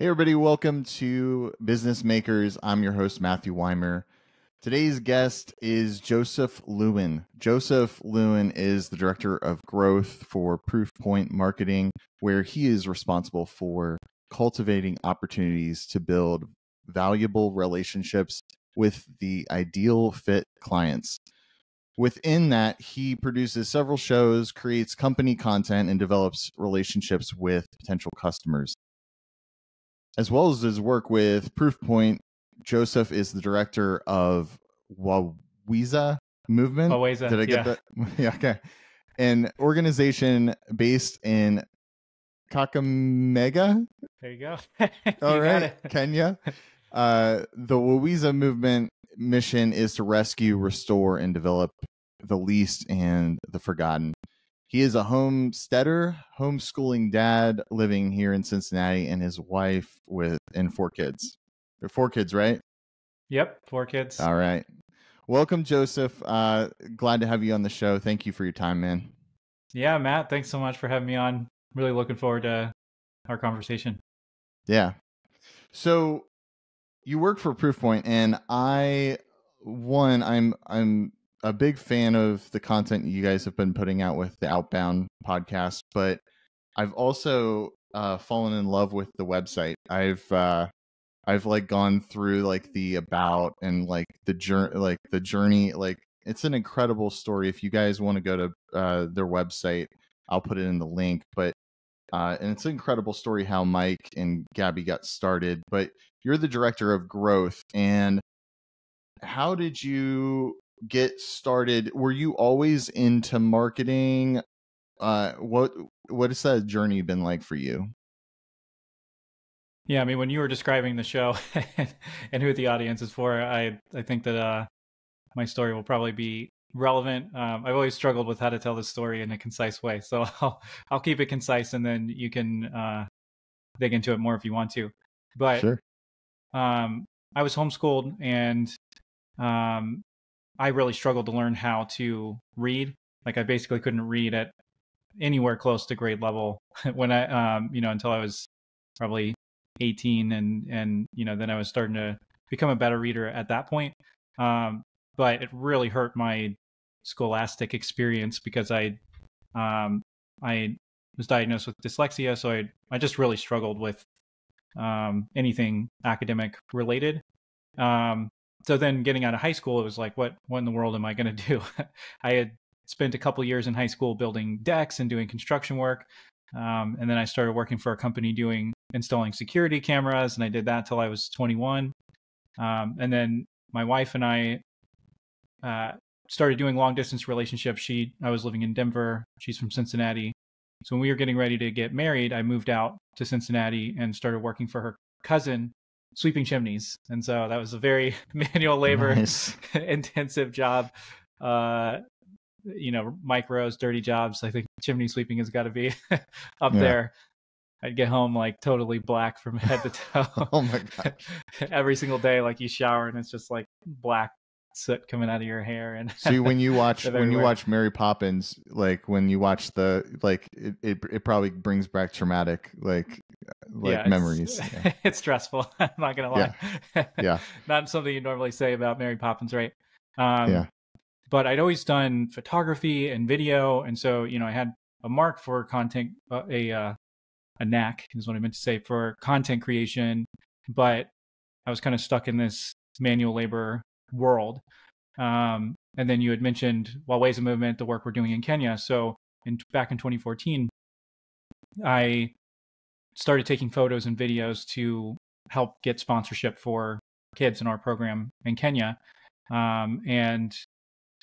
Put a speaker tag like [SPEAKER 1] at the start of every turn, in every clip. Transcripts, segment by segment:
[SPEAKER 1] Hey, everybody, welcome to Business Makers. I'm your host, Matthew Weimer. Today's guest is Joseph Lewin. Joseph Lewin is the Director of Growth for Proofpoint Marketing, where he is responsible for cultivating opportunities to build valuable relationships with the ideal fit clients. Within that, he produces several shows, creates company content, and develops relationships with potential customers as well as his work with Proofpoint, Joseph is the director of Wawiza Movement.
[SPEAKER 2] Waweza,
[SPEAKER 1] Did I get
[SPEAKER 2] yeah.
[SPEAKER 1] that? yeah, okay. An organization based in Kakamega,
[SPEAKER 2] There you go.
[SPEAKER 1] all
[SPEAKER 2] You got
[SPEAKER 1] right. Kenya. Uh, the Wawiza Movement mission is to rescue, restore, and develop the least and the forgotten. He is a homesteader, homeschooling dad living here in Cincinnati, and his wife with and four kids. They're four kids, right?
[SPEAKER 2] Yep, four kids.
[SPEAKER 1] All right. Welcome, Joseph. Uh, glad to have you on the show. Thank you for your time, man.
[SPEAKER 2] Yeah, Matt, thanks so much for having me on. Really looking forward to our conversation.
[SPEAKER 1] Yeah. So you work for Proofpoint, and I one I'm I'm a big fan of the content you guys have been putting out with the Outbound podcast, but I've also uh, fallen in love with the website. I've uh, I've like gone through like the about and like the journey, like the journey. Like it's an incredible story. If you guys want to go to uh, their website, I'll put it in the link. But uh, and it's an incredible story how Mike and Gabby got started. But you're the director of growth, and how did you get started? Were you always into marketing? Uh, what what has that journey been like for you?
[SPEAKER 2] Yeah, I mean, when you were describing the show and who the audience is for, I I think that uh, my story will probably be relevant. Um, I've always struggled with how to tell this story in a concise way, so I'll I'll keep it concise, and then you can uh, dig into it more if you want to. But
[SPEAKER 1] Sure.
[SPEAKER 2] um, I was homeschooled, and um, I really struggled to learn how to read. Like I basically couldn't read at anywhere close to grade level when I, um, you know, until I was probably 18, and and you know, then I was starting to become a better reader at that point. Um, but it really hurt my scholastic experience because I, um, I was diagnosed with dyslexia, so I I just really struggled with um, anything academic related. Um, so then getting out of high school, it was like, what what in the world am I going to do? I had spent a couple years in high school building decks and doing construction work, um, and then I started working for a company doing installing security cameras, and I did that till I was 21. Um, and then my wife and I uh, started doing long distance relationships. She I was living in Denver, she's from Cincinnati. So when we were getting ready to get married, I moved out to Cincinnati and started working for her cousin sweeping chimneys. And so that was a very manual labor
[SPEAKER 1] Nice.
[SPEAKER 2] intensive job. Uh, you know, Mike Rowe's, dirty jobs. I think chimney sweeping has got to be up
[SPEAKER 1] Yeah.
[SPEAKER 2] there. I'd get home like totally black from head to toe.
[SPEAKER 1] Oh my god.
[SPEAKER 2] Every single day, like you shower and it's just like black soot coming out of your hair. And
[SPEAKER 1] See, when you watch when you watch Mary Poppins, like when you watch the like, it it, it probably brings back traumatic like like
[SPEAKER 2] Yeah, it's-
[SPEAKER 1] memories. Yeah.
[SPEAKER 2] it's stressful. I'm not gonna lie.
[SPEAKER 1] Yeah.
[SPEAKER 2] not something you normally say about Mary Poppins, right? Um,
[SPEAKER 1] Yeah.
[SPEAKER 2] But I'd always done photography and video, and so you know I had a mark for content, uh, a uh, a knack is what I meant to say for content creation. But I was kind of stuck in this manual labor world. Um, and then you had mentioned Waweza Movement, the work we're doing in Kenya. So in back in 2014, I started taking photos and videos to help get sponsorship for kids in our program in Kenya. Um, and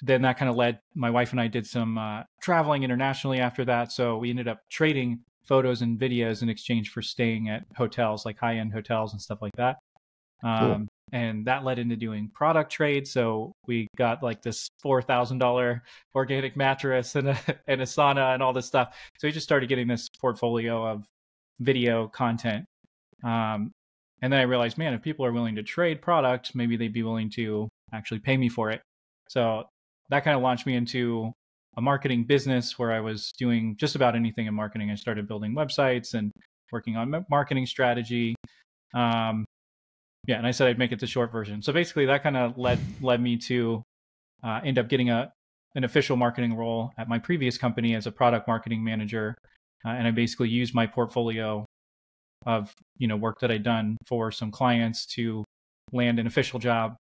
[SPEAKER 2] then that kind of led my wife and I did some uh, traveling internationally after that. So we ended up trading photos and videos in exchange for staying at hotels, like high end hotels and stuff like that. Um, And that led into doing product trade. So we got like this four thousand dollar organic mattress and a and a sauna and all this stuff. So we just started getting this portfolio of video content. Um, and then I realized, man, if people are willing to trade product, maybe they'd be willing to actually pay me for it. So that kind of launched me into a marketing business where I was doing just about anything in marketing. I started building websites and working on marketing strategy. Um, yeah, and I said I'd make it the short version. So basically, that kind of led led me to uh, end up getting a an official marketing role at my previous company as a product marketing manager, uh, and I basically used my portfolio of you know work that I'd done for some clients to land an official job.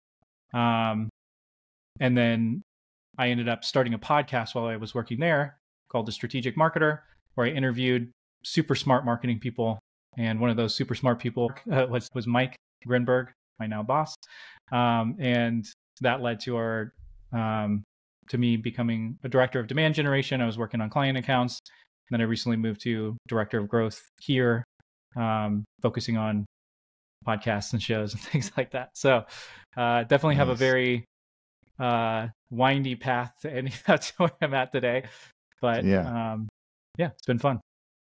[SPEAKER 2] Um, and then I ended up starting a podcast while I was working there called The Strategic Marketer, where I interviewed super smart marketing people. And one of those super smart people uh, was, was Mike Grinberg, my now boss. Um, and that led to our um, to me becoming a director of demand generation. I was working on client accounts. And then I recently moved to director of growth here, um, focusing on podcasts and shows and things like that. So uh, definitely nice. have a very uh, windy path to any that's where I'm at today. But yeah, um, yeah, it's been fun.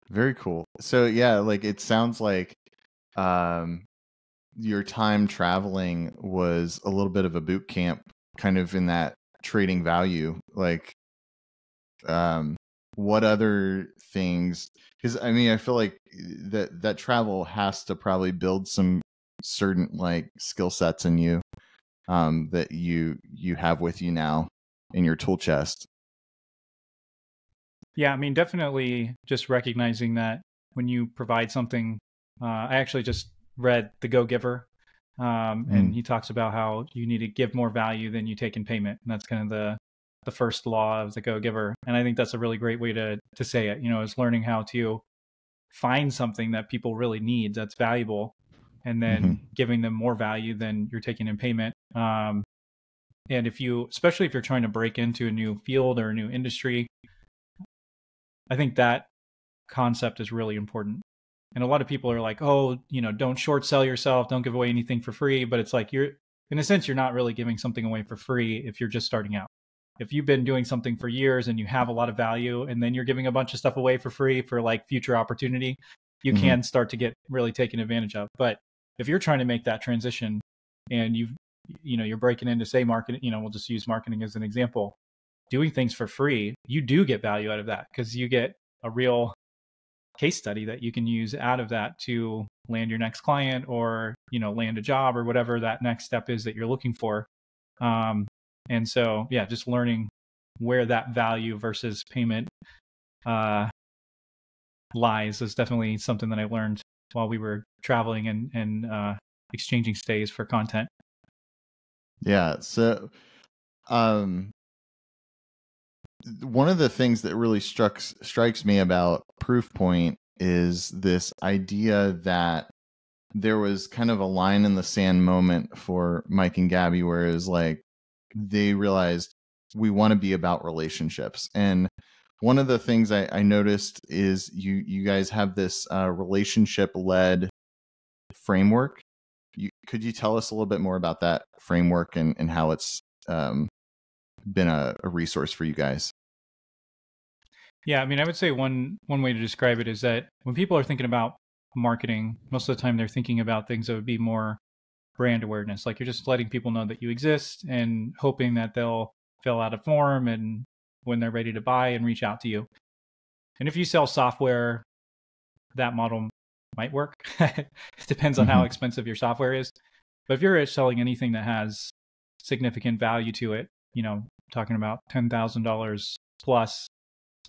[SPEAKER 1] Very cool. So yeah, like it sounds like um, your time traveling was a little bit of a boot camp, kind of in that trading value. Like, um, what other things? Because I mean, I feel like that that travel has to probably build some certain like skill sets in you um, that you you have with you now in your tool chest.
[SPEAKER 2] Yeah, I mean, definitely just recognizing that when you provide something, uh, I actually just read The Go Giver, um, and mm. he talks about how you need to give more value than you take in payment, and that's kind of the the first law of the Go Giver. And I think that's a really great way to to say it. You know, is learning how to find something that people really need that's valuable and then mm-hmm. giving them more value than you're taking in payment. Um, and if you, especially if you're trying to break into a new field or a new industry, I think that concept is really important. And a lot of people are like, oh, you know, don't short sell yourself, don't give away anything for free. But it's like you're, in a sense, you're not really giving something away for free if you're just starting out. If you've been doing something for years and you have a lot of value, and then you're giving a bunch of stuff away for free for like future opportunity, you mm-hmm. can start to get really taken advantage of. But if you're trying to make that transition and you've you know you're breaking into say marketing you know we'll just use marketing as an example doing things for free you do get value out of that because you get a real case study that you can use out of that to land your next client or you know land a job or whatever that next step is that you're looking for um, and so yeah just learning where that value versus payment uh, lies is definitely something that i learned while we were traveling and and uh, exchanging stays for content.
[SPEAKER 1] Yeah. So, um, one of the things that really struck strikes me about Proofpoint is this idea that there was kind of a line in the sand moment for Mike and Gabby, where it was like they realized we want to be about relationships and one of the things I, I noticed is you you guys have this uh, relationship led framework. You, could you tell us a little bit more about that framework and, and how it's um, been a, a resource for you guys?
[SPEAKER 2] Yeah, I mean, I would say one one way to describe it is that when people are thinking about marketing, most of the time they're thinking about things that would be more brand awareness. Like you're just letting people know that you exist and hoping that they'll fill out a form and when they're ready to buy and reach out to you. And if you sell software, that model might work. it depends on mm-hmm. how expensive your software is. But if you're selling anything that has significant value to it, you know, talking about $10,000 plus,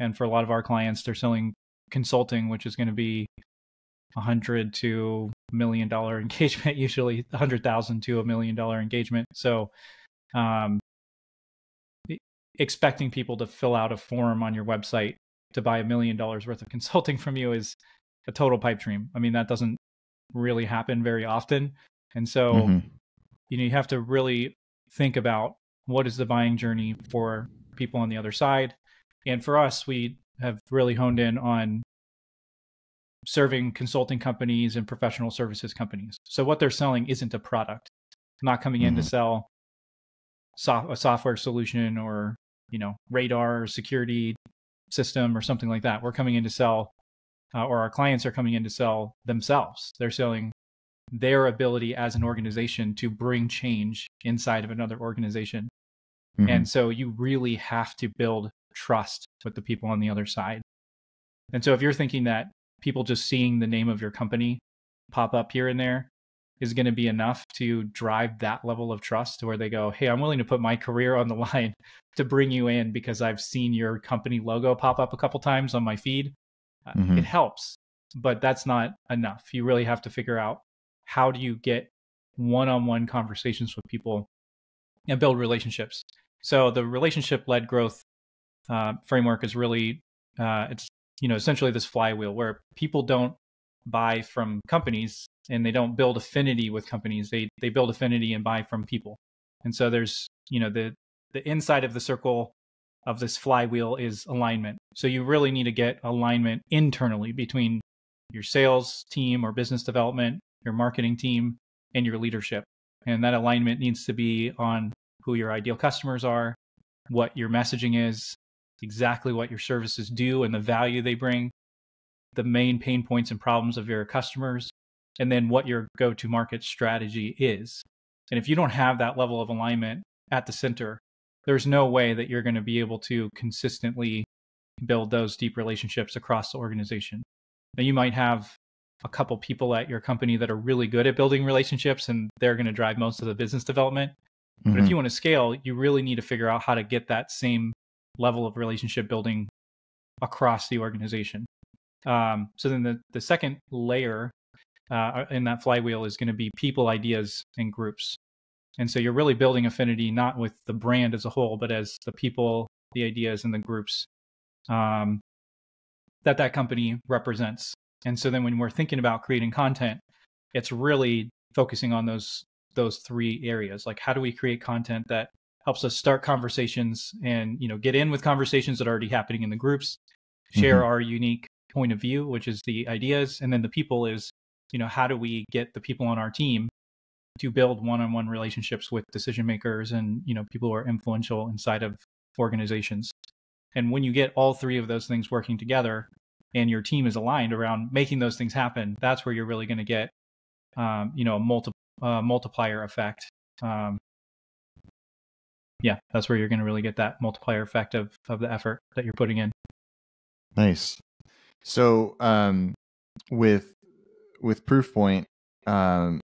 [SPEAKER 2] and for a lot of our clients, they're selling consulting, which is going to be a hundred to million dollar engagement, usually a hundred thousand to a million dollar engagement. So, um, expecting people to fill out a form on your website to buy a million dollars worth of consulting from you is a total pipe dream. I mean, that doesn't really happen very often. And so, mm-hmm. you know, you have to really think about what is the buying journey for people on the other side. And for us, we have really honed in on serving consulting companies and professional services companies. So what they're selling isn't a product. not coming in mm-hmm. to sell so- a software solution or you know radar security system or something like that. We're coming in to sell, uh, or our clients are coming in to sell themselves. They're selling their ability as an organization to bring change inside of another organization. Mm-hmm. And so you really have to build trust with the people on the other side. And so if you're thinking that people just seeing the name of your company pop up here and there is going to be enough to drive that level of trust to where they go, Hey, I'm willing to put my career on the line to bring you in because I've seen your company logo pop up a couple times on my feed. Uh, mm-hmm. It helps, but that's not enough. You really have to figure out how do you get one on one conversations with people and build relationships. So the relationship led growth uh, framework is really, uh, it's, you know, essentially this flywheel where people don't buy from companies and they don't build affinity with companies. They, they build affinity and buy from people. And so there's, you know, the, the inside of the circle of this flywheel is alignment. So you really need to get alignment internally between your sales team or business development, your marketing team, and your leadership. And that alignment needs to be on who your ideal customers are, what your messaging is, exactly what your services do and the value they bring, the main pain points and problems of your customers, and then what your go to market strategy is. And if you don't have that level of alignment at the center, there's no way that you're going to be able to consistently build those deep relationships across the organization. Now, you might have a couple people at your company that are really good at building relationships and they're going to drive most of the business development. Mm-hmm. But if mm-hmm. you want to scale, you really need to figure out how to get that same level of relationship building across the organization. Um, so then the, the second layer uh, in that flywheel is going to be people, ideas, and groups. And so you're really building affinity not with the brand as a whole, but as the people, the ideas, and the groups um, that that company represents. And so then when we're thinking about creating content, it's really focusing on those those three areas. Like how do we create content that helps us start conversations and you know get in with conversations that are already happening in the groups, share mm-hmm. our unique point of view, which is the ideas, and then the people is you know how do we get the people on our team to build one-on-one relationships with decision makers and you know people who are influential inside of organizations. And when you get all three of those things working together, and your team is aligned around making those things happen, that's where you're really going to get, um, you know, a multi- uh, multiplier effect. Um, yeah, that's where you're going to really get that multiplier effect of of the effort that you're putting in.
[SPEAKER 1] Nice. So, um, with with Proofpoint, um,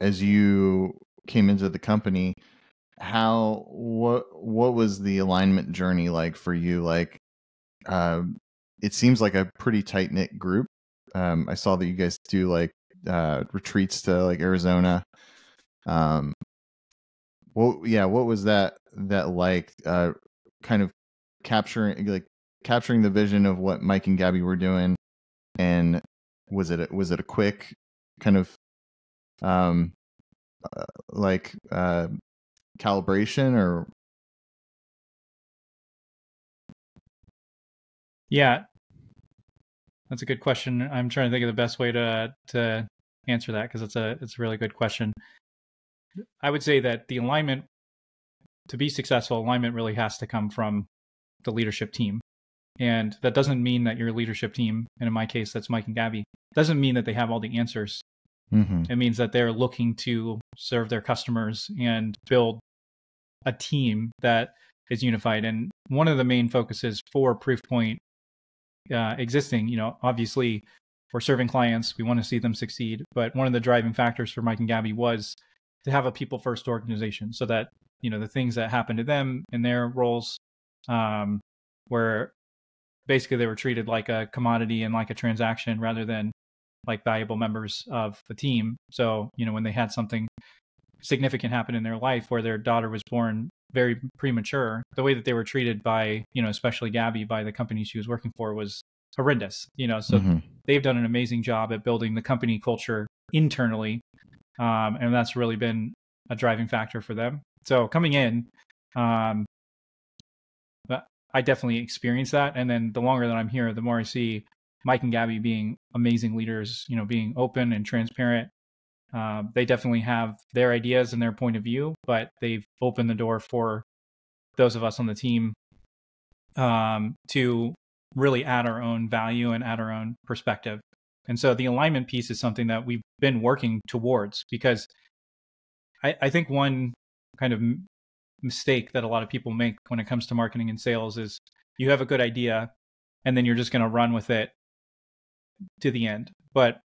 [SPEAKER 1] as you came into the company, how what what was the alignment journey like for you? Like, uh, it seems like a pretty tight knit group. Um, I saw that you guys do like uh, retreats to like Arizona. Um, well, yeah, what was that that like? Uh, kind of capturing like capturing the vision of what Mike and Gabby were doing, and was it a, was it a quick kind of um uh, like uh calibration or
[SPEAKER 2] yeah that's a good question. I'm trying to think of the best way to to answer that because it's a it's a really good question. I would say that the alignment to be successful, alignment really has to come from the leadership team. And that doesn't mean that your leadership team, and in my case, that's Mike and Gabby, doesn't mean that they have all the answers. Mm-hmm. It means that they're looking to serve their customers and build a team that is unified. And one of the main focuses for Proofpoint uh, existing, you know, obviously we're serving clients, we want to see them succeed. But one of the driving factors for Mike and Gabby was to have a people first organization so that, you know, the things that happened to them in their roles, um, where basically they were treated like a commodity and like a transaction rather than like valuable members of the team. So, you know, when they had something significant happen in their life where their daughter was born very premature. The way that they were treated by, you know, especially Gabby by the company she was working for was horrendous. You know, so mm-hmm. they've done an amazing job at building the company culture internally, um, and that's really been a driving factor for them. So coming in, um, I definitely experienced that, and then the longer that I'm here, the more I see Mike and Gabby being amazing leaders. You know, being open and transparent, uh, they definitely have their ideas and their point of view, but they've opened the door for those of us on the team um, to really add our own value and add our own perspective. And so the alignment piece is something that we've been working towards because I, I think one kind of mistake that a lot of people make when it comes to marketing and sales is you have a good idea and then you're just going to run with it to the end. But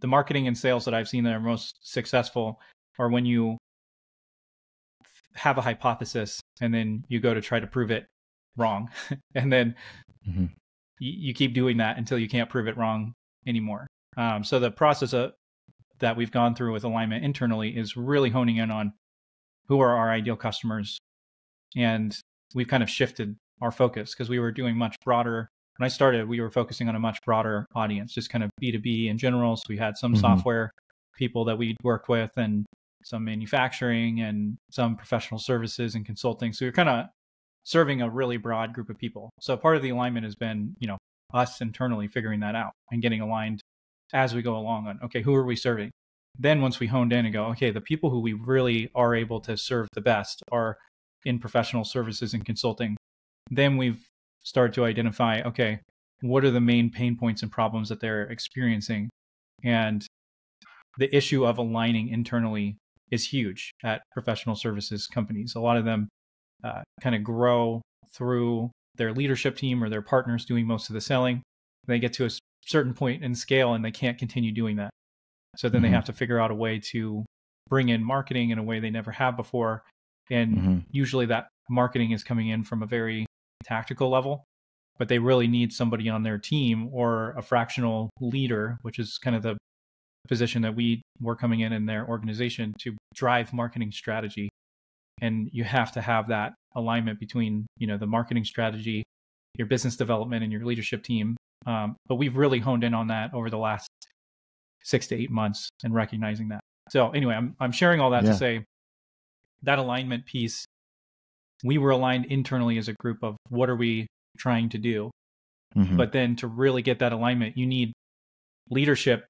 [SPEAKER 2] the marketing and sales that I've seen that are most successful are when you have a hypothesis and then you go to try to prove it wrong. and then mm-hmm. You, you, keep doing that until you can't prove it wrong anymore. Um, so the process of, that we've gone through with alignment internally is really honing in on who are our ideal customers. And we've kind of shifted our focus because we were doing much broader. When I started, we were focusing on a much broader audience, just kind of B2B in general. So we had some mm-hmm. software people that we'd worked with and some manufacturing and some professional services and consulting. So we're kind of serving a really broad group of people. So part of the alignment has been, you know, us internally figuring that out and getting aligned as we go along on, okay, who are we serving? Then once we honed in and go, okay, the people who we really are able to serve the best are in professional services and consulting. Then we've started to identify, okay, what are the main pain points and problems that they're experiencing? And the issue of aligning internally is huge at professional services companies. A lot of them uh, kind of grow through their leadership team or their partners doing most of the selling. They get to a certain point in scale and they can't continue doing that. So then mm-hmm. they have to figure out a way to bring in marketing in a way they never have before. And mm-hmm. usually that marketing is coming in from a very tactical level, but they really need somebody on their team or a fractional leader, which is kind of the position that we were coming in in their organization to drive marketing strategy and you have to have that alignment between you know the marketing strategy your business development and your leadership team um, but we've really honed in on that over the last six to eight months and recognizing that so anyway i'm, I'm sharing all that yeah. to say that alignment piece we were aligned internally as a group of what are we trying to do mm-hmm. but then to really get that alignment you need leadership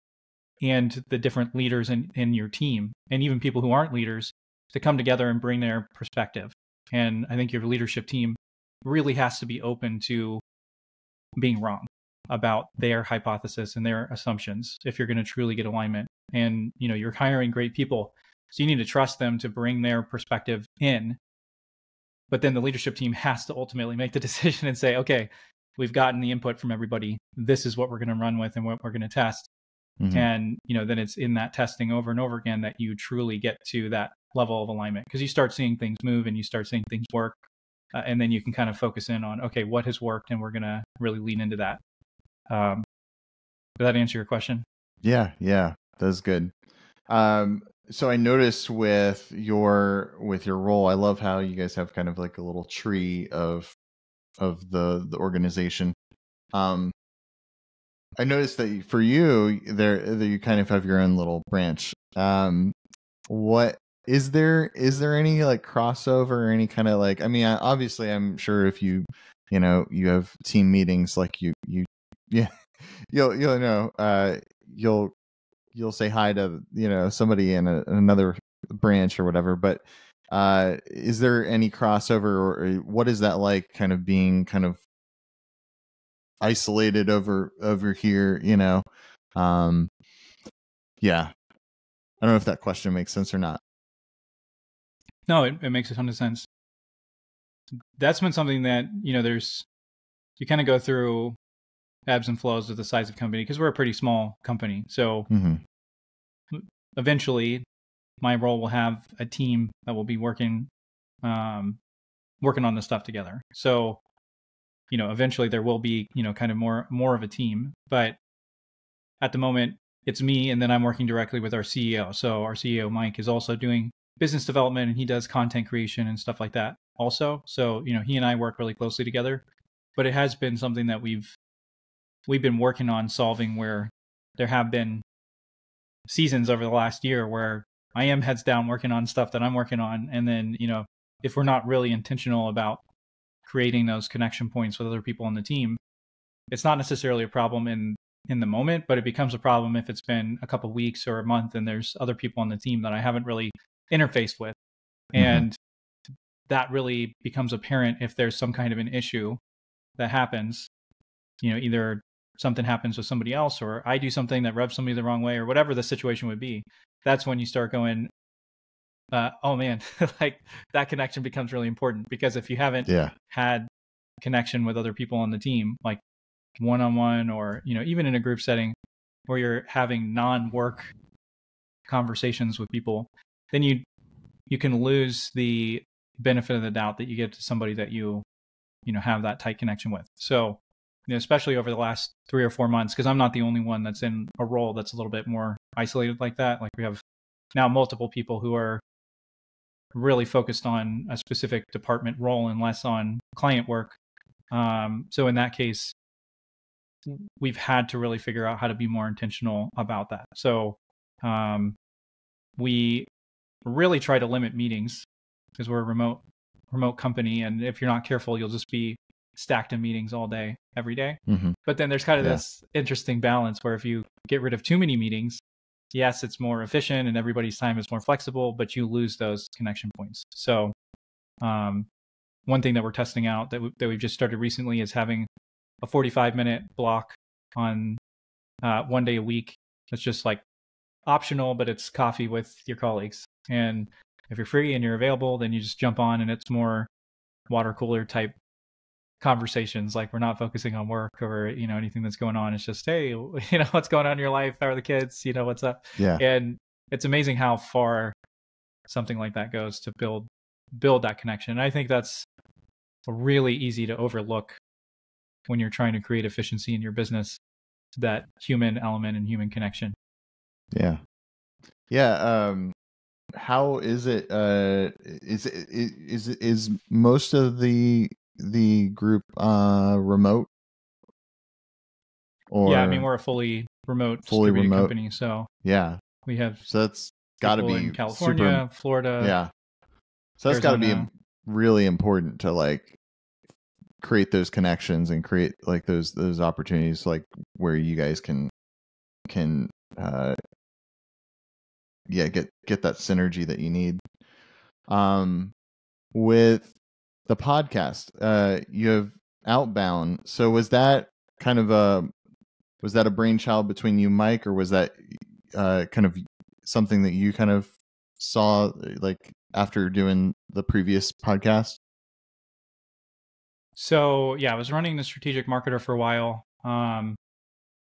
[SPEAKER 2] and the different leaders in, in your team and even people who aren't leaders to come together and bring their perspective. And I think your leadership team really has to be open to being wrong about their hypothesis and their assumptions if you're going to truly get alignment. And you know, you're hiring great people, so you need to trust them to bring their perspective in. But then the leadership team has to ultimately make the decision and say, okay, we've gotten the input from everybody. This is what we're going to run with and what we're going to test. Mm-hmm. And you know, then it's in that testing over and over again that you truly get to that level of alignment because you start seeing things move and you start seeing things work, uh, and then you can kind of focus in on okay, what has worked, and we're gonna really lean into that. Um, did that answer your question?
[SPEAKER 1] Yeah, yeah, that's good. Um, so I noticed with your with your role, I love how you guys have kind of like a little tree of of the the organization. Um, I noticed that for you, there that you kind of have your own little branch. Um, what is there is there any like crossover or any kind of like? I mean, obviously, I'm sure if you you know you have team meetings, like you you yeah, you'll you'll know uh you'll you'll say hi to you know somebody in a, another branch or whatever, but uh is there any crossover or what is that like kind of being kind of isolated over over here you know um yeah i don't know if that question makes sense or not
[SPEAKER 2] no it, it makes a ton of sense. That's been something that you know there's you kind of go through ebbs and flows with the size of company because we're a pretty small company. So mm-hmm. eventually my role will have a team that will be working um working on this stuff together. So you know eventually there will be you know kind of more more of a team but at the moment it's me and then i'm working directly with our ceo so our ceo mike is also doing business development and he does content creation and stuff like that also. So you know he and i work really closely together but it has been something that we've we've been working on solving where there have been seasons over the last year where i am heads down working on stuff that i'm working on. And then you know if we're not really intentional about creating those connection points with other people on the team, it's not necessarily a problem in in the moment, but it becomes a problem if it's been a couple weeks or a month and there's other people on the team that I haven't really interfaced with. Mm-hmm. And that really becomes apparent if there's some kind of an issue that happens. You know, either something happens with somebody else or I do something that rubs somebody the wrong way or whatever the situation would be. That's when you start going, uh, oh man, like that connection becomes really important because if you haven't yeah. had connection with other people on the team, like one on one or, you know, even in a group setting where you're having non-work conversations with people, then you you can lose the benefit of the doubt that you get to somebody that you you know have that tight connection with. So, you know, especially over the last three or four months, because I'm not the only one that's in a role that's a little bit more isolated like that. Like we have now multiple people who are really focused on a specific department role and less on client work. Um, so in that case, we've had to really figure out how to be more intentional about that. So um, we really try to limit meetings because we're a remote remote company, and if you're not careful, you'll just be stacked in meetings all day, every day.
[SPEAKER 1] Mhm.
[SPEAKER 2] But then there's kind of
[SPEAKER 1] Yeah.
[SPEAKER 2] this interesting balance where if you get rid of too many meetings, yes, it's more efficient and everybody's time is more flexible, but you lose those connection points. So, um, one thing that we're testing out that, we, that we've just started recently is having a 45 minute block on uh, one day a week. It's just like optional, but it's coffee with your colleagues. And if you're free and you're available, then you just jump on and it's more water cooler type conversations like we're not focusing on work or you know anything that's going on it's just hey you know what's going on in your life how are the kids you know what's up
[SPEAKER 1] Yeah.
[SPEAKER 2] and it's amazing how far something like that goes to build build that connection and i think that's really easy to overlook when you're trying to create efficiency in your business that human element and human connection
[SPEAKER 1] Yeah. Yeah. Um, how is it? Uh, is it is is most of the the group uh remote? Or
[SPEAKER 2] yeah i mean we're a fully remote
[SPEAKER 1] Fully remote.
[SPEAKER 2] company so
[SPEAKER 1] yeah.
[SPEAKER 2] we have
[SPEAKER 1] So that's got to be
[SPEAKER 2] in california
[SPEAKER 1] Super,
[SPEAKER 2] florida
[SPEAKER 1] yeah. So that's got to be really important to like create those connections and create like those those opportunities like where you guys can can uh yeah get get that synergy that you need. Um with the podcast uh you have outbound. So was that kind of a was that a brainchild between you mike or was that uh kind of something that you kind of saw like after doing the previous podcast?
[SPEAKER 2] So yeah, I was running the strategic marketer for a while, um,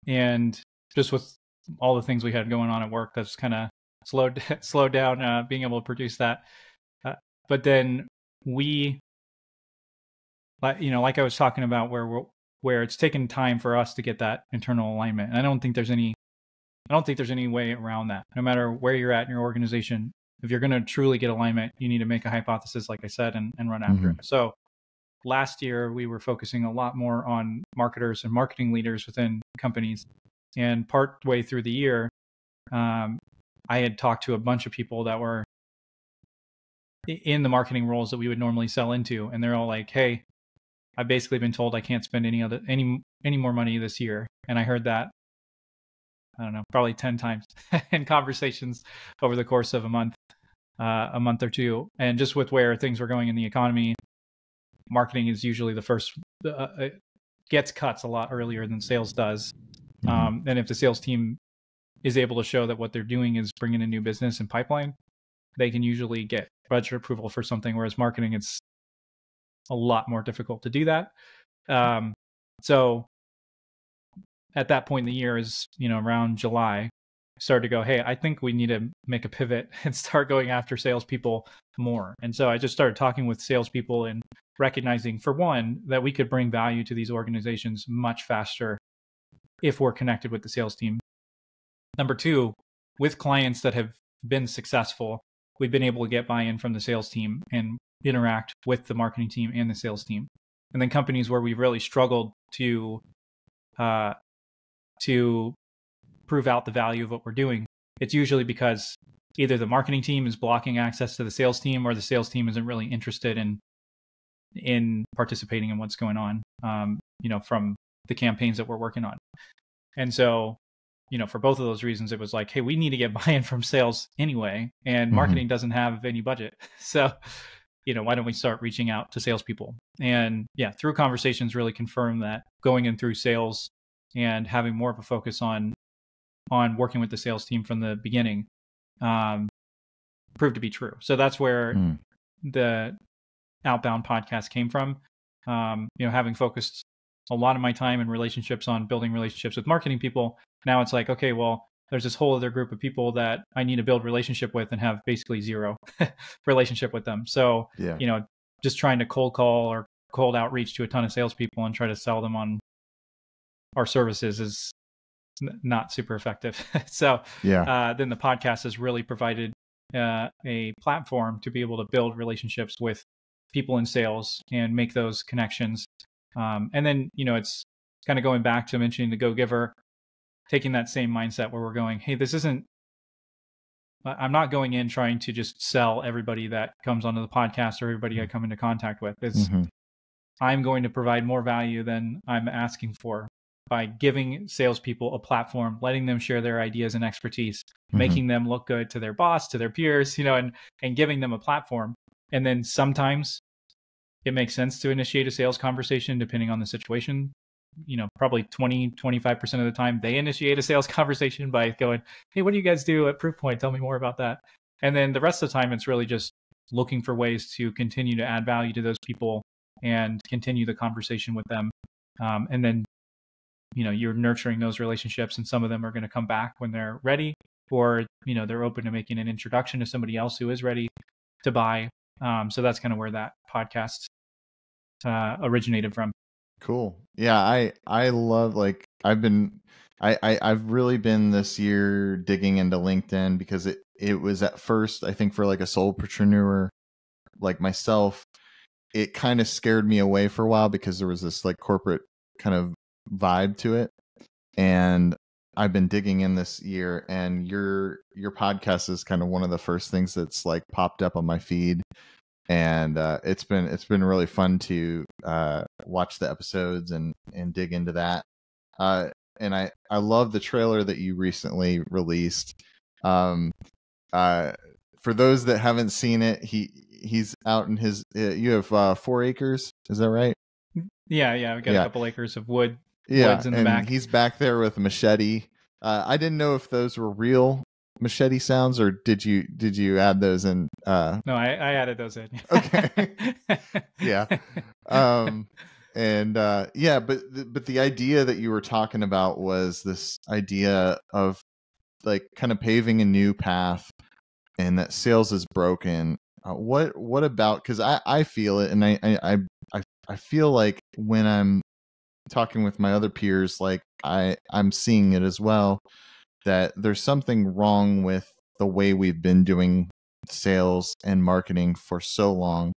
[SPEAKER 2] and just with all the things we had going on at work, that's kind of slowed slowed down uh, being able to produce that. Uh, but then we, like you know, like I was talking about, where we're, where it's taken time for us to get that internal alignment, and I don't think there's any, I don't think there's any way around that. No matter where you're at in your organization, if you're going to truly get alignment, you need to make a hypothesis, like I said, and, and run after
[SPEAKER 1] Mhm.
[SPEAKER 2] it. So last year we were focusing a lot more on marketers and marketing leaders within companies and part way through the year um, i had talked to a bunch of people that were in the marketing roles that we would normally sell into and they're all like hey i've basically been told i can't spend any other any any more money this year. And i heard that i don't know probably 10 times in conversations over the course of a month uh, a month or two. And just with where things were going in the economy marketing is usually the first uh, uh, gets cuts a lot earlier than sales does.
[SPEAKER 1] Mhm.
[SPEAKER 2] um, and if the sales team is able to show that what they're doing is bringing a new business and pipeline they can usually get budget approval for something whereas marketing it's a lot more difficult to do that. Um, so at that point in the year is you know around july started to go hey i think we need to make a pivot and start going after salespeople more. And so i just started talking with salespeople and recognizing for one that we could bring value to these organizations much faster if we're connected with the sales team number two with clients that have been successful we've been able to get buy-in from the sales team and interact with the marketing team and the sales team. And then companies where we've really struggled to uh, to prove out the value of what we're doing it's usually because either the marketing team is blocking access to the sales team or the sales team isn't really interested in in participating in what's going on um, you know from the campaigns that we're working on. And so you know for both of those reasons it was like hey we need to get buy-in from sales anyway and
[SPEAKER 1] Mhm.
[SPEAKER 2] marketing doesn't have any budget so you know why don't we start reaching out to salespeople and yeah through conversations really confirm that going in through sales and having more of a focus on on working with the sales team from the beginning um, proved to be true so that's where
[SPEAKER 1] Mm.
[SPEAKER 2] the outbound podcast came from um, you know having focused a lot of my time and relationships on building relationships with marketing people now it's like okay well there's this whole other group of people that i need to build relationship with and have basically zero relationship with them so
[SPEAKER 1] Yeah.
[SPEAKER 2] you know just trying to cold call or cold outreach to a ton of salespeople and try to sell them on our services is not super effective so
[SPEAKER 1] Yeah.
[SPEAKER 2] uh, then the podcast has really provided uh, a platform to be able to build relationships with people in sales and make those connections. Um, and then, you know, it's kind of going back to mentioning the Go Giver, taking that same mindset where we're going, hey, this isn't, I'm not going in trying to just sell everybody that comes onto the podcast or everybody I come into contact with. It's,
[SPEAKER 1] Mhm.
[SPEAKER 2] I'm going to provide more value than I'm asking for by giving salespeople a platform, letting them share their ideas and expertise,
[SPEAKER 1] Mhm.
[SPEAKER 2] making them look good to their boss, to their peers, you know, and and giving them a platform. And then sometimes it makes sense to initiate a sales conversation depending on the situation. You know, probably 20, 25% of the time they initiate a sales conversation by going, Hey, what do you guys do at Proofpoint? Tell me more about that. And then the rest of the time it's really just looking for ways to continue to add value to those people and continue the conversation with them. Um, and then, you know, you're nurturing those relationships, and some of them are going to come back when they're ready, or you know, they're open to making an introduction to somebody else who is ready to buy. Um, so that's kind of where that podcast uh, originated from.
[SPEAKER 1] Cool. Yeah, I I love like I've been I, I I've really been this year digging into LinkedIn because it it was at first I think for like a solopreneur like myself it kind of scared me away for a while because there was this like corporate kind of vibe to it and I've been digging in this year and your your podcast is kind of one of the first things that's like popped up on my feed and uh, it's been it's been really fun to uh, watch the episodes and and dig into that. Uh, and I I love the trailer that you recently released. Um, uh, for those that haven't seen it, he he's out in his. Uh, you have uh, four acres, is that right?
[SPEAKER 2] Yeah, yeah, we got
[SPEAKER 1] Yeah.
[SPEAKER 2] a couple acres of wood.
[SPEAKER 1] Yeah,
[SPEAKER 2] Woods in the
[SPEAKER 1] and
[SPEAKER 2] back.
[SPEAKER 1] he's back there with a machete. Uh, I didn't know if those were real machete sounds or did you did you add those in? Uh,
[SPEAKER 2] No, I, I added those in.
[SPEAKER 1] Okay. Yeah. um and uh yeah but but the idea that you were talking about was this idea of like kind of paving a new path and that sales is broken uh, what what about because i i feel it and I, I i i i feel like when i'm talking with my other peers like i i'm seeing it as well that there's something wrong with the way we've been doing sales and marketing for so long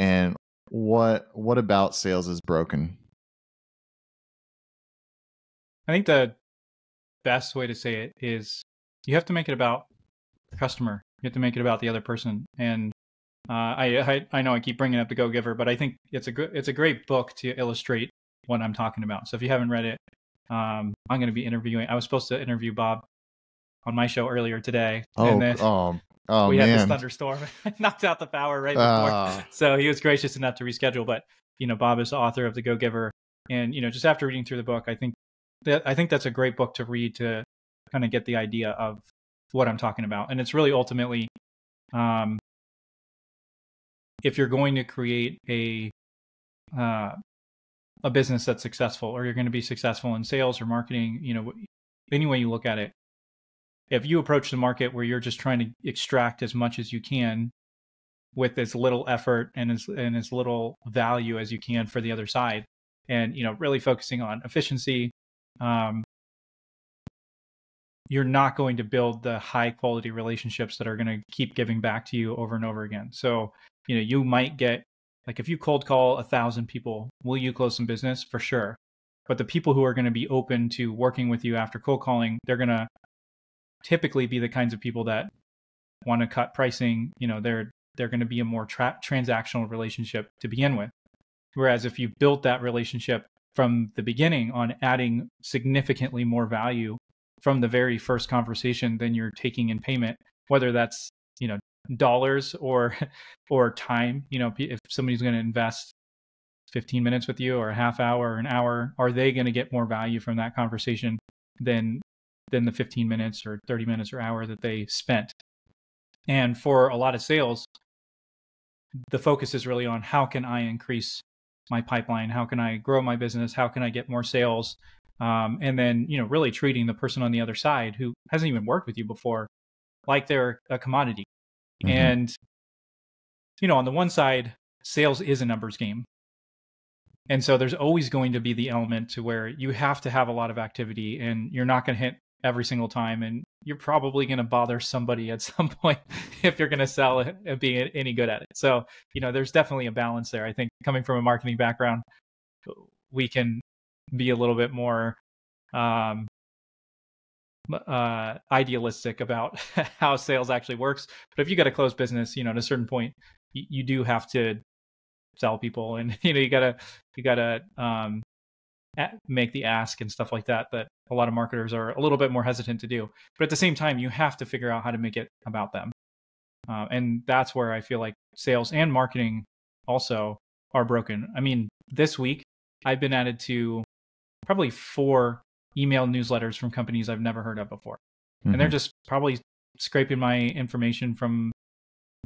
[SPEAKER 1] and what what about sales is broken
[SPEAKER 2] I think the best way to say it is you have to make it about the customer. You have to make it about the other person. And uh, I, I I know I keep bringing up the Go Giver, but I think it's a good it's a great book to illustrate what I'm talking about. So if you haven't read it, um, I'm going to be interviewing. I was supposed to interview Bob on my show earlier today,
[SPEAKER 1] oh oh oh
[SPEAKER 2] we had this thunderstorm, knocked out the power right before.
[SPEAKER 1] Ah,
[SPEAKER 2] so he was gracious enough to reschedule. But you know, Bob is the author of the Go Giver, and you know, just after reading through the book, I think that I think that's a great book to read to kind of get the idea of what I'm talking about. And it's really ultimately, um, if you're going to create a uh, a business that's successful, or you're going to be successful in sales or marketing, you know, any way you look at it, if you approach the market where you're just trying to extract as much as you can with as little effort and as and as little value as you can for the other side, and you know, really focusing on efficiency, um, you're not going to build the high quality relationships that are going to keep giving back to you over and over again. So, you know, you might get like if you cold call a thousand people, will you close some business? For sure. But the people who are going to be open to working with you after cold calling, they're going to typically be the kinds of people that want to cut pricing. You know, they're they're going to be a more tra- transactional relationship to begin with. Whereas if you built that relationship from the beginning on adding significantly more value from the very first conversation than you're taking in payment, whether that's you know dollars or or time. You know, if somebody's going to invest 15 minutes with you or a half hour or an hour, are they going to get more value from that conversation than than the 15 minutes or 30 minutes or hour that they spent? And for a lot of sales, the focus is really on how can I increase my pipeline? How can I grow my business? How can I get more sales? um, and then you know really treating the person on the other side who hasn't even worked with you before like they're a commodity
[SPEAKER 1] Mhm.
[SPEAKER 2] and you know on the one side sales is a numbers game. And so there's always going to be the element to where you have to have a lot of activity and you're not going to hit every single time and you're probably going to bother somebody at some point if you're going to sell it and be any good at it. So you know there's definitely a balance there. I think coming from a marketing background we can be a little bit more um uh idealistic about how sales actually works. But if you got a closed business you know at a certain point you, you do have to sell people and you know you gotta you gotta um make the ask and stuff like that that a lot of marketers are a little bit more hesitant to do. But at the same time you have to figure out how to make it about them. Uh, and that's where i feel like sales and marketing also are broken. I mean this week i've been added to probably four email newsletters from companies i've never heard of before and they're
[SPEAKER 1] Mhm.
[SPEAKER 2] just probably scraping my information from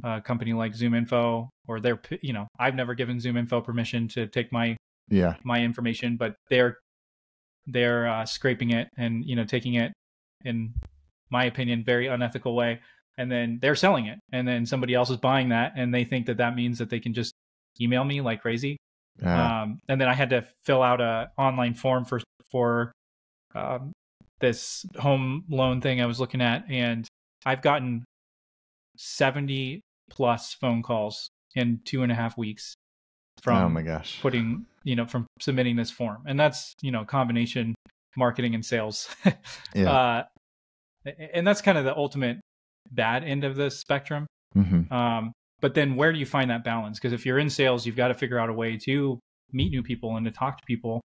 [SPEAKER 2] a company like Zoom Info, or they're you know I've never given Zoom Info permission to take my
[SPEAKER 1] yeah.
[SPEAKER 2] my information, but they're they're uh, scraping it and you know taking it in my opinion very unethical way, and then they're selling it, and then somebody else is buying that, and they think that that means that they can just email me like crazy,
[SPEAKER 1] Yeah.
[SPEAKER 2] um, and then I had to fill out a online form for for um, this home loan thing I was looking at, and I've gotten seventy plus phone calls in two and a half weeks from
[SPEAKER 1] oh my gosh.
[SPEAKER 2] putting you know from submitting this form, and that's you know combination marketing and sales.
[SPEAKER 1] Yeah.
[SPEAKER 2] uh, and that's kind of the ultimate bad end of the spectrum.
[SPEAKER 1] hmm
[SPEAKER 2] Um, but then where do you find that balance? Because if you're in sales, you've got to figure out a way to meet new people and to talk to people.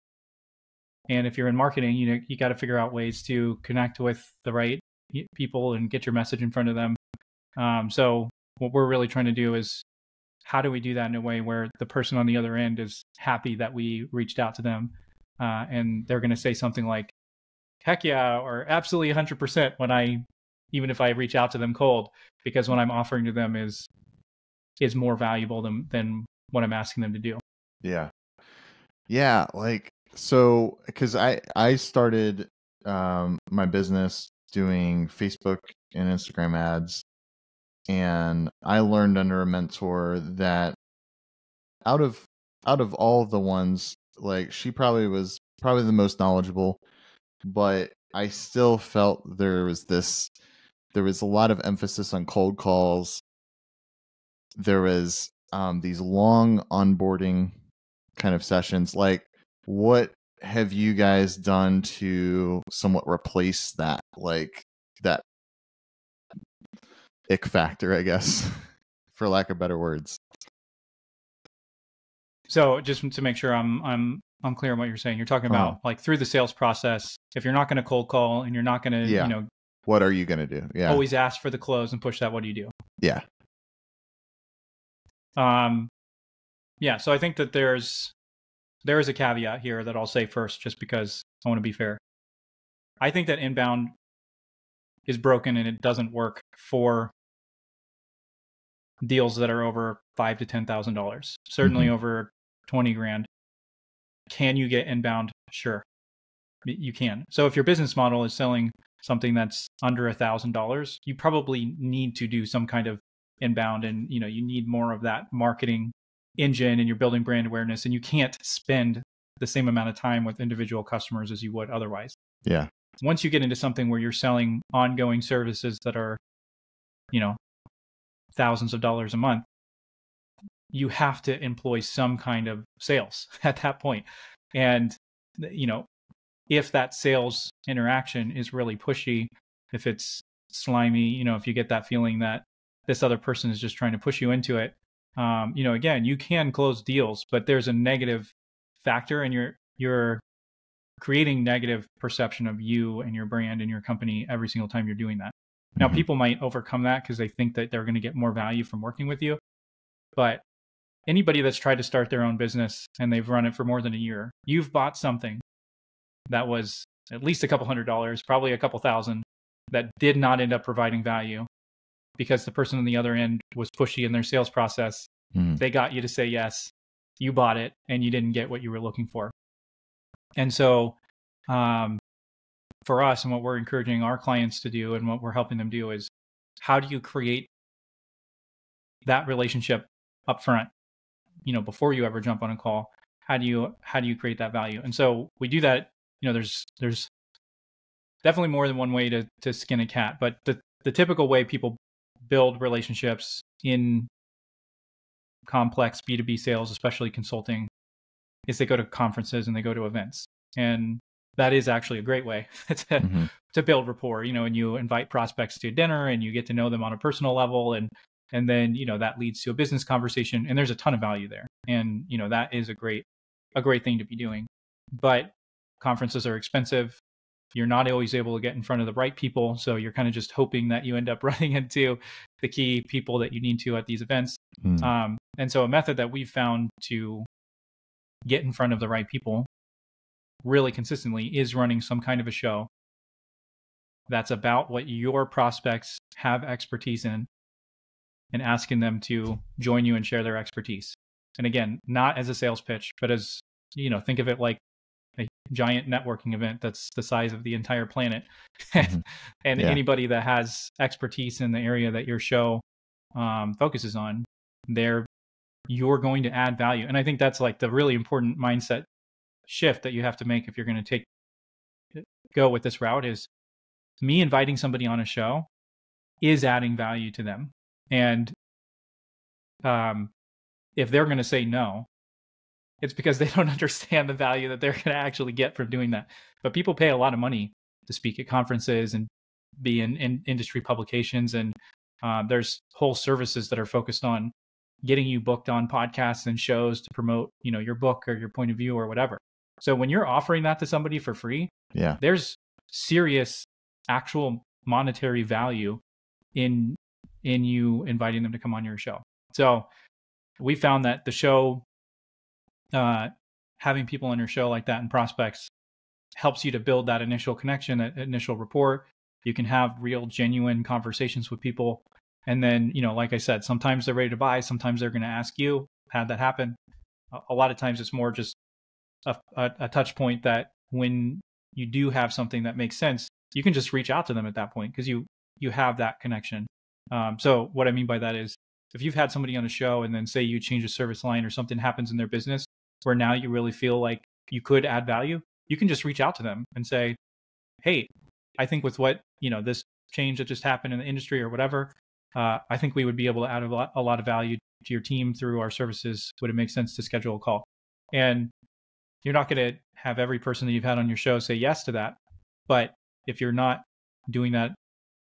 [SPEAKER 2] And if you're in marketing, you know you got to figure out ways to connect with the right people and get your message in front of them. Um, so what we're really trying to do is how do we do that in a way where the person on the other end is happy that we reached out to them, uh, and they're going to say something like, "Heck yeah!" or "Absolutely 100%" when I, even if I reach out to them cold, because what I'm offering to them is is more valuable than than what I'm asking them to do.
[SPEAKER 1] Yeah. Yeah, like so cuz I I started um my business doing Facebook and Instagram ads and I learned under a mentor that out of out of all the ones like she probably was probably the most knowledgeable but I still felt there was this there was a lot of emphasis on cold calls. There was um, these long onboarding kind of sessions like what have you guys done to somewhat replace that like that ick factor i guess for lack of better words
[SPEAKER 2] So just to make sure I'm I'm I'm clear on what you're saying, you're talking about
[SPEAKER 1] Uh-huh.
[SPEAKER 2] like through the sales process. If you're not going to cold call and you're not going to
[SPEAKER 1] Yeah.
[SPEAKER 2] you know
[SPEAKER 1] what are you gonna do yeah
[SPEAKER 2] always ask for the close and push that, what do you do?
[SPEAKER 1] yeah
[SPEAKER 2] Um, yeah. So I think that there's there is a caveat here that I'll say first, just because I want to be fair. I think that inbound is broken and it doesn't work for deals that are over five to ten thousand dollars. Certainly
[SPEAKER 1] Mhm.
[SPEAKER 2] over twenty grand. Can you get inbound? Sure, you can. So if your business model is selling something that's under a thousand dollars, you probably need to do some kind of inbound, and you know you need more of that marketing engine, and you're building brand awareness, and you can't spend the same amount of time with individual customers as you would otherwise
[SPEAKER 1] yeah
[SPEAKER 2] once you get into something where you're selling ongoing services that are you know thousands of dollars a month you have to employ some kind of sales at that point. and you know if that sales interaction is really pushy if it's slimy you know if you get that feeling that this other person is just trying to push you into it um, you know again you can close deals but there's a negative factor and you're you're creating negative perception of you and your brand and your company every single time you're doing that now
[SPEAKER 1] Mhm.
[SPEAKER 2] people might overcome that because they think that they're going to get more value from working with you but anybody that's tried to start their own business and they've run it for more than a year you've bought something that was at least a couple hundred dollars probably a couple thousand that did not end up providing value because the person on the other end was pushy in their sales process
[SPEAKER 1] Mhm.
[SPEAKER 2] they got you to say yes. You bought it and you didn't get what you were looking for. And so um, for us and what we're encouraging our clients to do and what we're helping them do is how do you create that relationship up front? You know before you ever jump on a call how do you how do you create that value? And so we do that you know there's there's definitely more than one way to to skin a cat but the the typical way people build relationships in complex b2b sales especially consulting is they go to conferences and they go to events. And that is actually a great way to, mm-hmm. to build rapport you know and you invite prospects to dinner and you get to know them on a personal level and and then you know that leads to a business conversation and there's a ton of value there. And you know that is a great a great thing to be doing. But conferences are expensive you're not always able to get in front of the right people so you're kind of just hoping that you end up running into the key people that you need to at these events mm. um, and so a method that we've found to get in front of the right people really consistently is running some kind of a show that's about what your prospects have expertise in and asking them to join you and share their expertise. And again, not as a sales pitch, but as, you know, think of it like a giant networking event that's the size of the entire planet. Mm-hmm. and yeah. anybody that has expertise in the area that your show um, focuses on, they're you're going to add value. And I think that's like the really important mindset shift that you have to make if you're going to take go with this route is me inviting somebody on a show is adding value to them and um, if they're going to say no, it's because they don't understand the value that they're going to actually get from doing that. But people pay a lot of money to speak at conferences and be in, in industry publications. And uh, there's whole services that are focused on getting you booked on podcasts and shows to promote, you know, your book or your point of view or whatever. So when you're offering that to somebody for free,
[SPEAKER 1] yeah,
[SPEAKER 2] there's serious actual monetary value in in you inviting them to come on your show. So we found that the show, uh, having people on your show like that and prospects helps you to build that initial connection, that initial rapport. You can have real, genuine conversations with people. And then, you know, like I said, sometimes they're ready to buy, sometimes they're going to ask you, had that happen. A lot of times it's more just a, a, a touch point that when you do have something that makes sense, you can just reach out to them at that point because you you have that connection. Um, so what I mean by that is if you've had somebody on a show and then say you change a service line or something happens in their business where now you really feel like you could add value, you can just reach out to them and say, "Hey, I think with what you know this change that just happened in the industry or whatever, uh, I think we would be able to add a lot, a lot of value to your team through our services. Would it make sense to schedule a call?" And you're not going to have every person that you've had on your show say yes to that, but if you're not doing that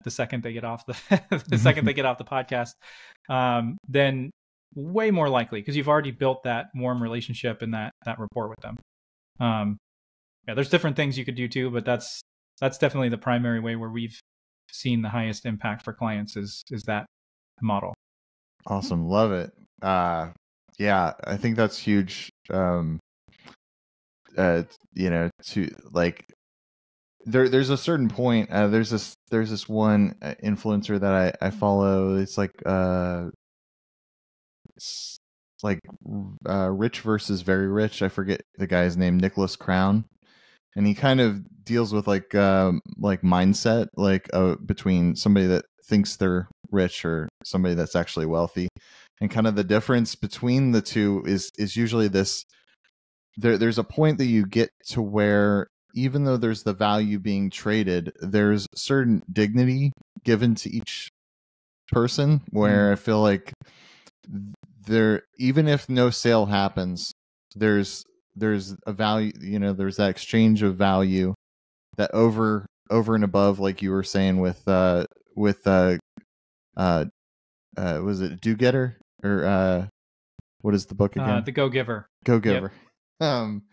[SPEAKER 2] the second they get off the the second they get off the podcast, um, then way more likely because you've already built that warm relationship and that that rapport with them. Um, yeah, there's different things you could do too, but that's that's definitely the primary way where we've seen the highest impact for clients is is that model.
[SPEAKER 1] Awesome, love it. Uh, yeah, I think that's huge. Um, uh, you know, to like there there's a certain point uh, there's this there's this one uh, influencer that I, I follow it's like uh like uh rich versus very rich. I forget the guy's name nicholas crown. And he kind of deals with like um like mindset like uh between somebody that thinks they're rich or somebody that's actually wealthy. And kind of the difference between the two is is usually this there there's a point that you get to where even though there's the value being traded, there's certain dignity given to each person where mm. I feel like there even if no sale happens, there's there's a value, you know, there's that exchange of value that over over and above like you were saying with uh with uh uh uh was it do getter or uh what is the book uh, again? Uh,
[SPEAKER 2] the Go Giver.
[SPEAKER 1] Go Giver. Yep. Um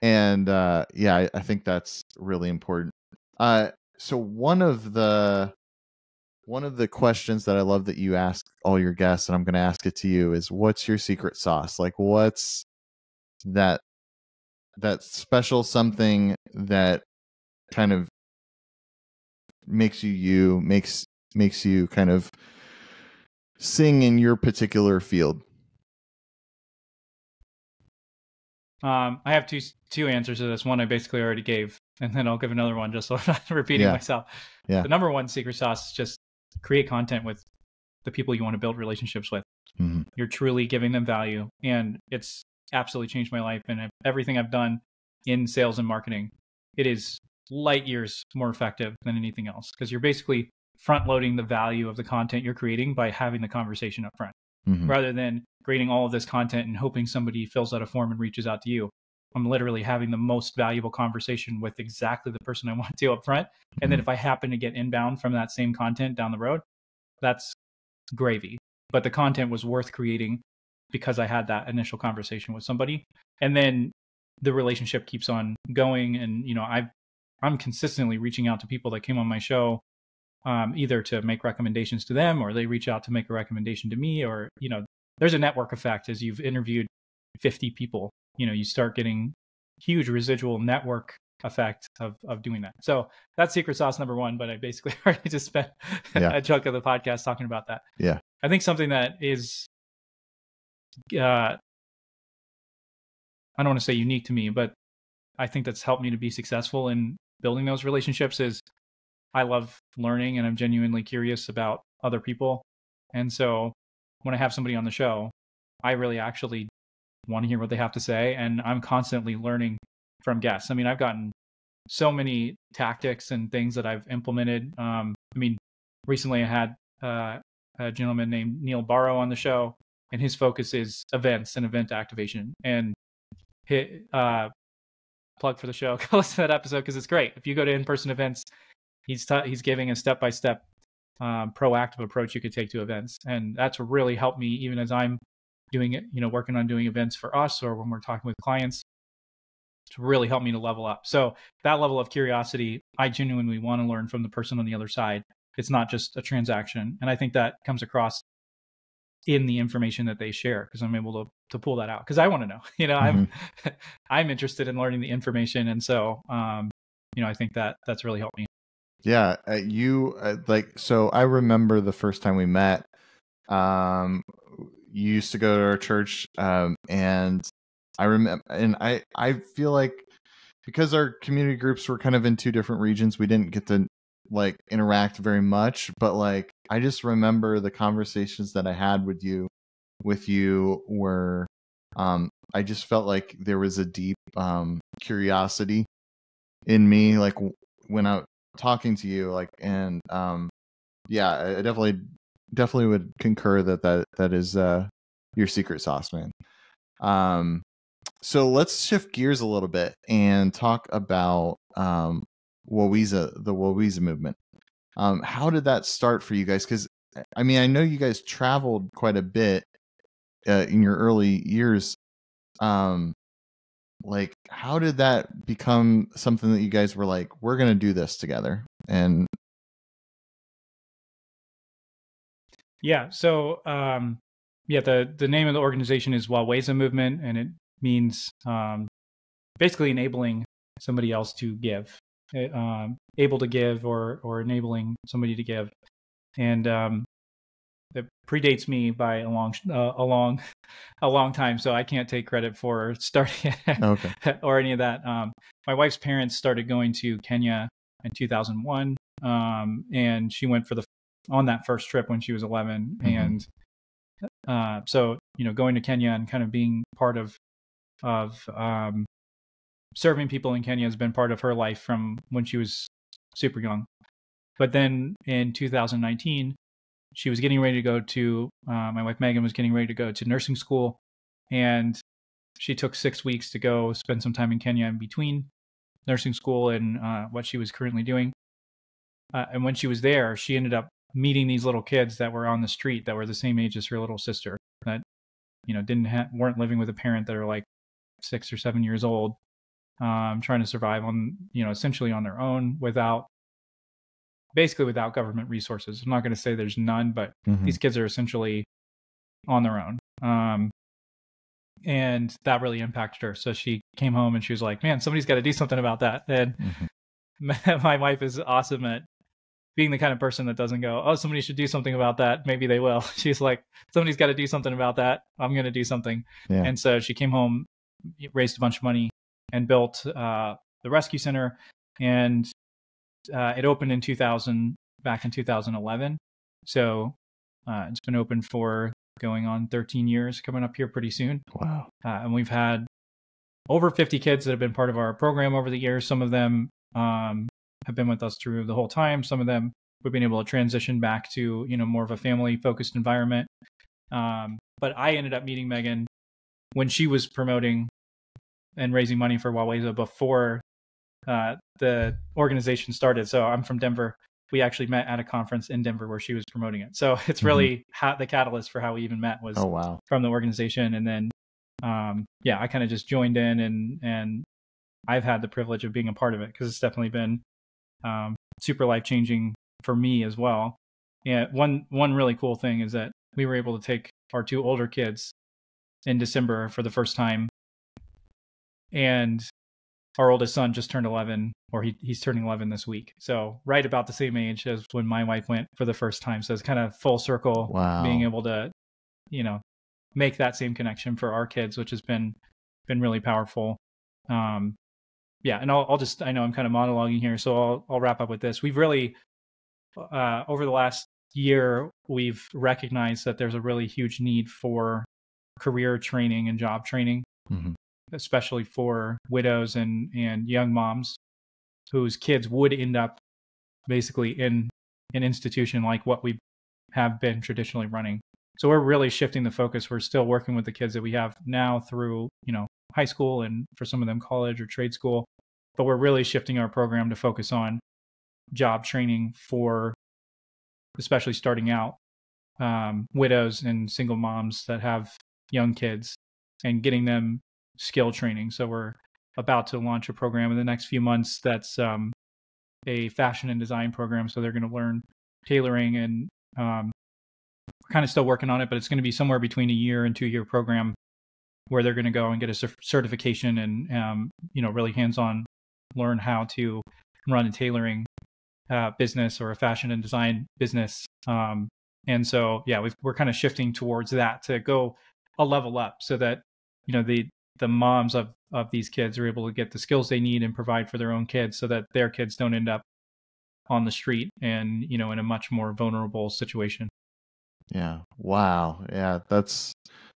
[SPEAKER 1] and uh, yeah, I, I, think that's really important. Uh, so one of the one of the questions that I love that you ask all your guests, and I'm going to ask it to you, is what's your secret sauce? Like, what's that that special something that kind of makes you you makes makes you kind of sing in your particular field
[SPEAKER 2] Um, I have two two answers to this. One I basically already gave. and then I'll give another one just so I'm not repeating
[SPEAKER 1] Yeah.
[SPEAKER 2] myself.
[SPEAKER 1] Yeah.
[SPEAKER 2] The number one secret sauce is just create content with the people you want to build relationships with.
[SPEAKER 1] Mhm.
[SPEAKER 2] You're truly giving them value, and it's absolutely changed my life. And everything I've done in sales and marketing, it is light years more effective than anything else because you're basically front loading the value of the content you're creating by having the conversation up front
[SPEAKER 1] Mhm.
[SPEAKER 2] rather than creating all of this content and hoping somebody fills out a form and reaches out to you. I'm literally having the most valuable conversation with exactly the person I want to up front. And then
[SPEAKER 1] Mhm.
[SPEAKER 2] if I happen to get inbound from that same content down the road, that's gravy. But the content was worth creating because I had that initial conversation with somebody. And then the relationship keeps on going. And, you know, I've, I'm consistently reaching out to people that came on my show um, either to make recommendations to them or they reach out to make a recommendation to me or you know there's a network effect as you've interviewed 50 people you know you start getting huge residual network effect of of doing that so that's secret sauce number one but i basically already just spent
[SPEAKER 1] Yeah.
[SPEAKER 2] a chunk of the podcast talking about that
[SPEAKER 1] Yeah.
[SPEAKER 2] i think something that is uh i don't want to say unique to me but i think that's helped me to be successful in building those relationships is I love learning and I'm genuinely curious about other people. And so when I have somebody on the show, I really actually want to hear what they have to say. And I'm constantly learning from guests. I mean, I've gotten so many tactics and things that I've implemented. Um, I mean, recently I had uh, a gentleman named Neil Barrow on the show, and his focus is events and event activation. And hit, uh, plug for the show, go listen to that episode because it's great. If you go to in person events, he's ta he's giving a step by step proactive approach you could take to events and that's really helped me even as i'm doing it you know working on doing events for us or when we're talking with clients to really help me to level up. So that level of curiosity i genuinely want to learn from the person on the other side. It's not just a transaction and i think that comes across in the information that they share because i'm able to to pull that out because i want to know you know i'm i'm interested in learning the information and so um you know i think that that's really helped me.
[SPEAKER 1] Yeah, uh, you uh, like so I remember the first time we met um you used to go to our church um and I remember and I I feel like because our community groups were kind of in two different regions we didn't get to like interact very much but like I just remember the conversations that I had with you with you were um I just felt like there was a deep um curiosity in me like when I talking to you like and um yeah I I definitely definitely would concur that that that is uh your secret sauce man. Um so let's shift gears a little bit and talk about um Waweza the Waweza movement. Um how did that start for you guys? Because I mean I know you guys traveled quite a bit uh, in your early years. Um like how did that become something that you guys were like we're gonna do this together and
[SPEAKER 2] Yeah. So, um, yeah, the the name of the organization is Waweza Movement, and it means um, basically enabling somebody else to give, um, able to give, or or enabling somebody to give, and um, it predates me by a long uh, a long a long time, so I can't take credit for starting it
[SPEAKER 1] okay
[SPEAKER 2] or any of that. Um, my wife's parents started going to Kenya in 2001, um, and she went for the on that first trip when she was 11,
[SPEAKER 1] Mhm.
[SPEAKER 2] and uh, so you know, going to Kenya and kind of being part of of um, serving people in Kenya has been part of her life from when she was super young. But then in 2019, she was getting ready to go to uh, my wife Megan was getting ready to go to nursing school, and she took six weeks to go spend some time in Kenya in between nursing school and uh, what she was currently doing. Uh, and when she was there, she ended up meeting these little kids that were on the street that were the same age as her little sister that you know didn't ha- weren't living with a parent that are like six or seven years old, um, trying to survive on you know essentially on their own without basically without government resources. I'm not going to say there's none, but
[SPEAKER 1] Mhm.
[SPEAKER 2] these kids are essentially on their own. Um, and that really impacted her. So she came home and she was like, man, somebody's got to do something about that. And
[SPEAKER 1] Mhm.
[SPEAKER 2] my wife is awesome at being the kind of person that doesn't go, oh, somebody should do something about that. Maybe they will. She's like, somebody's got to do something about that. I'm going to do something.
[SPEAKER 1] Yeah.
[SPEAKER 2] And so she came home, raised a bunch of money, and built uh, the rescue center. and uh, it opened in 2000, back in 2011. So uh, it's been open for going on 13 years, coming up here pretty soon.
[SPEAKER 1] Wow.
[SPEAKER 2] Uh, and we've had over 50 kids that have been part of our program over the years. Some of them um, have been with us through the whole time. Some of them we've been able to transition back to you know more of a family focused environment. Um, but I ended up meeting Megan when she was promoting and raising money for Waweza before uh, the organization started. So I'm from Denver. We actually met at a conference in Denver where she was promoting it. So it's
[SPEAKER 1] Mm-hmm.
[SPEAKER 2] really how, the catalyst for how we even met was
[SPEAKER 1] Oh wow.
[SPEAKER 2] from the organization, and then um, yeah, I kind of just joined in, and and I've had the privilege of being a part of it because it's definitely been um, super life changing for me as well. Yeah, one one really cool thing is that we were able to take our two older kids in December for the first time, and our oldest son just turned 11 or he, he's turning 11 this week so right about the same age as when my wife went for the first time so it's kind of full circle
[SPEAKER 1] Wow.
[SPEAKER 2] being able to you know make that same connection for our kids which has been been really powerful um yeah and i'll, I'll just i know i'm kind of monologuing here so i'll, I'll wrap up with this we've really uh over the last year we've recognized that there's a really huge need for career training and job training
[SPEAKER 1] Mhm.
[SPEAKER 2] especially for widows and and young moms whose kids would end up basically in an institution like what we have been traditionally running. So we're really shifting the focus. We're still working with the kids that we have now through, you know, high school and for some of them college or trade school, but we're really shifting our program to focus on job training for especially starting out um, widows and single moms that have young kids and getting them skill training. So we're about to launch a program in the next few months that's um, a fashion and design program. So they're going to learn tailoring and um, we're kind of still working on it, but it's going to be somewhere between a year and two year program where they're going to go and get a certification and um, you know really hands on learn how to run a tailoring uh, business or a fashion and design business. Um, and so yeah, we've, we're kind of shifting towards that to go a level up so that you know the the moms of of these kids are able to get the skills they need and provide for their own kids so that their kids don't end up on the street and you know in a much more vulnerable situation
[SPEAKER 1] Yeah. Wow. Yeah, that's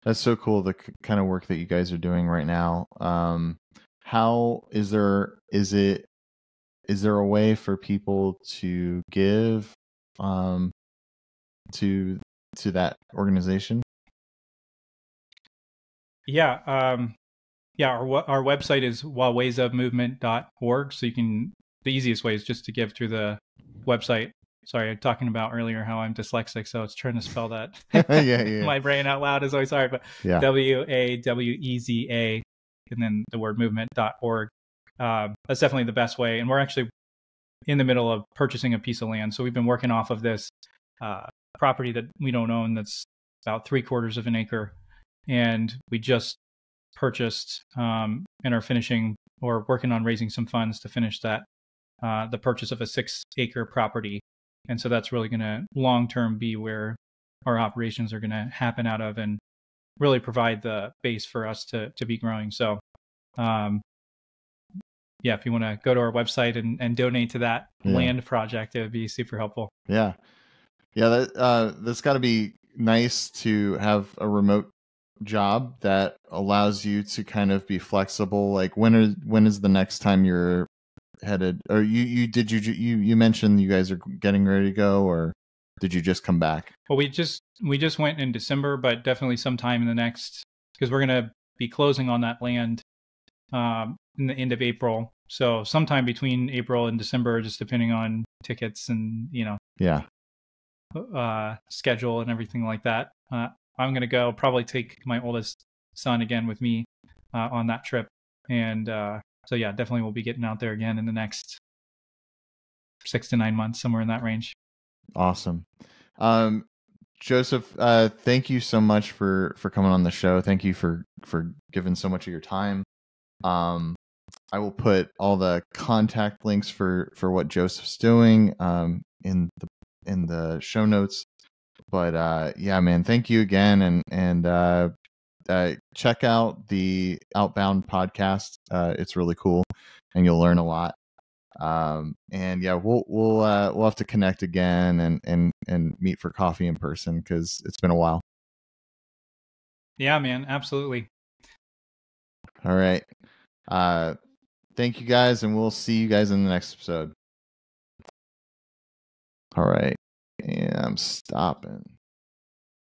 [SPEAKER 1] that's so cool the kind of work that you guys are doing right now. Um how is there is it is there a way for people to give um to to that organization?
[SPEAKER 2] yeah um yeah our our website is wawezamovement.org so you can the easiest way is just to give through the website sorry i'm talking about earlier how i'm dyslexic so it's trying to spell that
[SPEAKER 1] yeah, yeah.
[SPEAKER 2] my brain out loud is always hard but
[SPEAKER 1] Yeah.
[SPEAKER 2] W A W E Z A, and then the word movement.org. Um, that's definitely the best way. And we're actually in the middle of purchasing a piece of land. So we've been working off of this uh, property that we don't own that's about three quarters of an acre. And we just purchased um, and are finishing or working on raising some funds to finish that, uh, the purchase of a six acre property. And so that's really going to long term be where our operations are going to happen out of and really provide the base for us to to be growing. So, um, yeah, if you want to go to our website and, and donate to that
[SPEAKER 1] Yeah.
[SPEAKER 2] land project, it would be super helpful.
[SPEAKER 1] Yeah. Yeah, that uh that's got to be nice to have a remote job that allows you to kind of be flexible like when are when is the next time you're headed or you you did you you you mentioned you guys are getting ready to go or did you just come back?
[SPEAKER 2] Well, we just we just went in December, but definitely sometime in the next because we're going to be closing on that land um, in the end of April. So sometime between April and December, just depending on tickets and you know
[SPEAKER 1] Yeah.
[SPEAKER 2] uh, schedule and everything like that. Uh, I'm going to go probably take my oldest son again with me uh, on that trip. And uh, so, yeah, definitely we'll be getting out there again in the next six to nine months, somewhere in that range.
[SPEAKER 1] Awesome. Um Joseph, uh thank you so much for for coming on the show. Thank you for for giving so much of your time. Um I will put all the contact links for for what Joseph's doing um in the in the show notes. But uh yeah, man, thank you again and and uh uh, check out the Outbound podcast. Uh, it's really cool, and you'll learn a lot. Um, and yeah, we'll we'll uh, we'll have to connect again and and and meet for coffee in person because it's been a while.
[SPEAKER 2] Yeah, man, absolutely.
[SPEAKER 1] All right. Uh, thank you guys, and we'll see you guys in the next episode. All right. And I'm stopping.